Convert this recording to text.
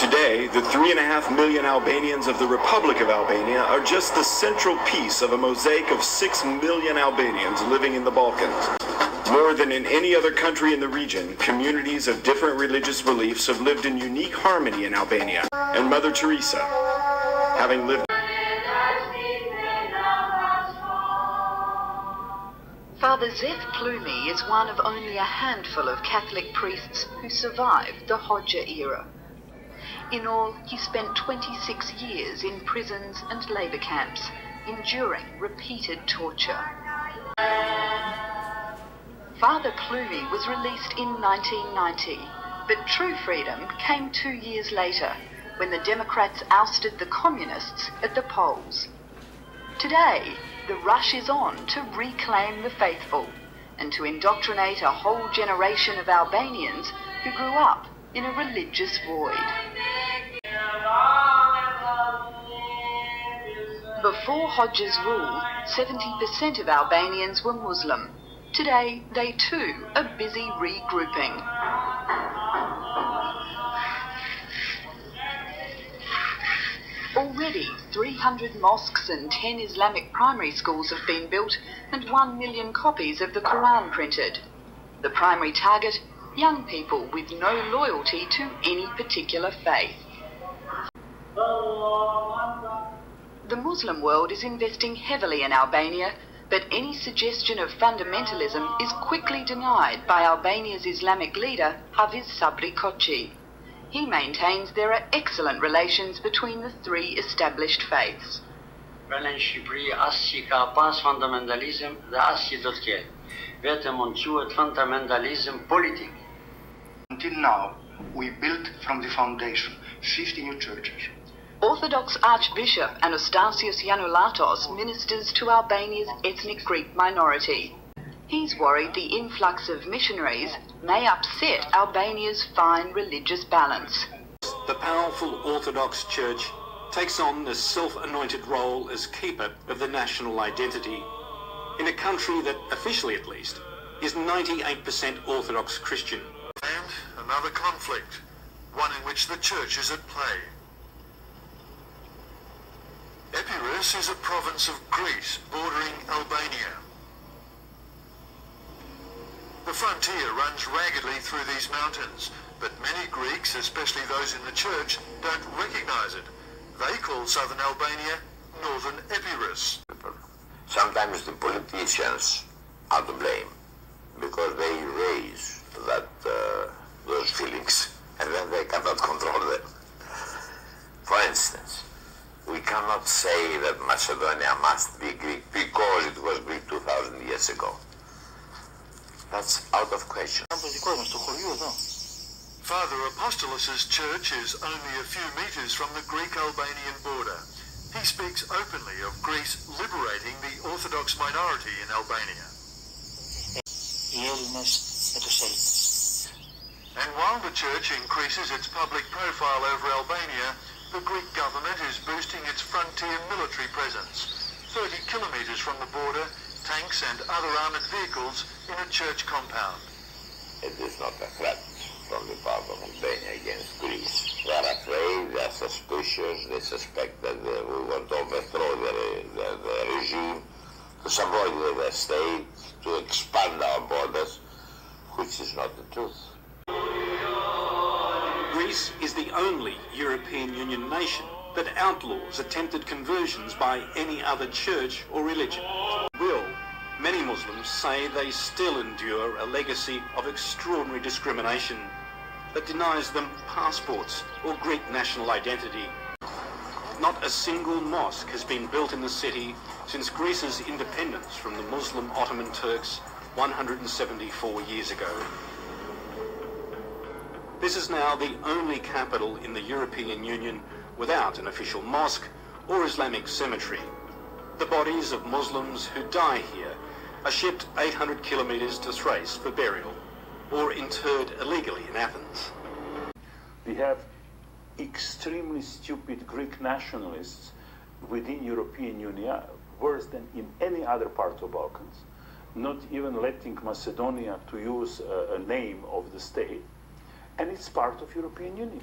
Today, the three and a half million Albanians of the Republic of Albania are just the central piece of a mosaic of six million Albanians living in the Balkans. More than in any other country in the region, communities of different religious beliefs have lived in unique harmony in Albania. And Mother Teresa, having lived Father Zef Pllumi is one of only a handful of Catholic priests who survived the Hoxha era. In all, he spent 26 years in prisons and labour camps, enduring repeated torture. Father Pllumi was released in 1990, but true freedom came two years later, when the Democrats ousted the Communists at the polls. Today, the rush is on to reclaim the faithful and to indoctrinate a whole generation of Albanians who grew up in a religious void. Before Hoxha's rule, 70% of Albanians were Muslim. Today, they too are busy regrouping. Already, 300 mosques and 10 Islamic primary schools have been built and 1 million copies of the Quran printed. The primary target, young people with no loyalty to any particular faith. The Muslim world is investing heavily in Albania, but any suggestion of fundamentalism is quickly denied by Albania's Islamic leader, Hafiz Sabri Koçi. He maintains there are excellent relations between the three established faiths. Velen Shqipëri asë që ka pas fundamentalizm dhe asë që do të ketë. Vetëm mund quhet fundamentalizm politik. Until now, we built from the foundation 50 new churches. Orthodox Archbishop Anastasios Yannoulatos ministers to Albania's ethnic Greek minority. He's worried the influx of missionaries may upset Albania's fine religious balance. The powerful Orthodox Church takes on the self-anointed role as keeper of the national identity in a country that, officially at least, is 98% Orthodox Christian. And another conflict, one in which the church is at play. Epirus is a province of Greece bordering Albania. The frontier runs raggedly through these mountains, but many Greeks, especially those in the church, don't recognize it. They call southern Albania northern Epirus. Sometimes the politicians are to blame because they raise that uh, those feelings and then they cannot control them. For instance, we cannot say that Macedonia must be Greek because it was Greek 2,000 years ago. That's out of question. Father Apostolos' church is only a few meters from the Greek-Albanian border. He speaks openly of Greece liberating the Orthodox minority in Albania. And while the church increases its public profile over Albania, the Greek government is boosting its frontier military presence. 30 kilometers from the border, tanks and other armored vehicles in a church compound. It is not a threat from the part of Albania against Greece. They are afraid, they are suspicious, they suspect that they, we want to overthrow the, regime, to subordinate the state, to expand our borders, which is not the truth. Greece is the only European Union nation that outlaws attempted conversions by any other church or religion. Will, many Muslims say they still endure a legacy of extraordinary discrimination that denies them passports or Greek national identity. Not a single mosque has been built in the city since Greece's independence from the Muslim Ottoman Turks 174 years ago. This is now the only capital in the European Union without an official mosque or Islamic cemetery. The bodies of Muslims who die here are shipped 800 kilometres to Thrace for burial or interred illegally in Athens. We have extremely stupid Greek nationalists within European Union, worse than in any other part of Balkans, not even letting Macedonia to use a, a name of the state, and it's part of European Union.